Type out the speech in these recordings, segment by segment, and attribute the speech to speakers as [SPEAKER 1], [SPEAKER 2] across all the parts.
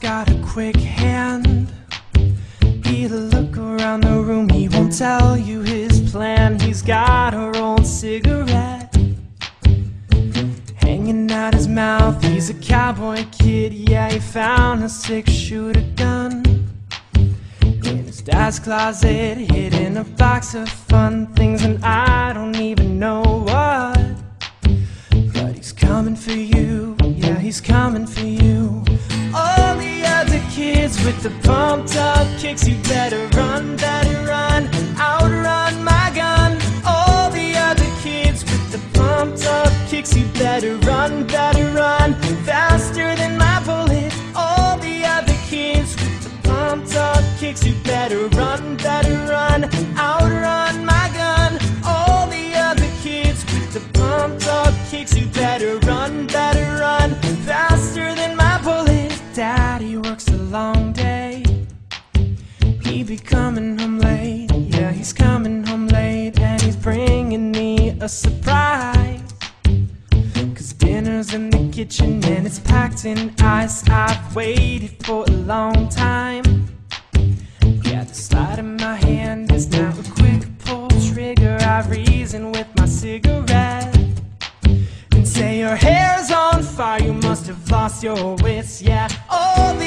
[SPEAKER 1] quick hand. He'll look around the room, he won't tell you his plan. He's got a rolled cigarette hanging out his mouth. He's a cowboy kid, yeah, he found a six shooter gun in his dad's closet, hidden a box of fun things, and I don't even know what. But he's coming for you, yeah, he's coming for you. With the pumped up kicks, you better run, better run, outrun my gun. All the other kids with the pumped up kicks, you better run, better run, faster than my bullet. All the other kids with the pumped up kicks, you better run, better run, outrun coming home late, yeah, he's coming home late, and he's bringing me a surprise. Cause dinner's in the kitchen and it's packed in ice. I've waited for a long time. Yeah, the slide in my hand is now a quick pull trigger. I reason with my cigarette and say your hair's on fire. You must have lost your wits. Yeah, all the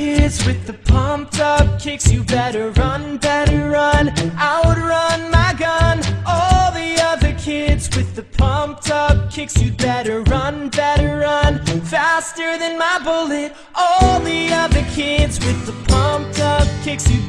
[SPEAKER 1] kids with the pumped up kicks, you better run, better run, outrun my gun. All the other kids with the pumped up kicks, you better run, better run, faster than my bullet. All the other kids with the pumped up kicks, you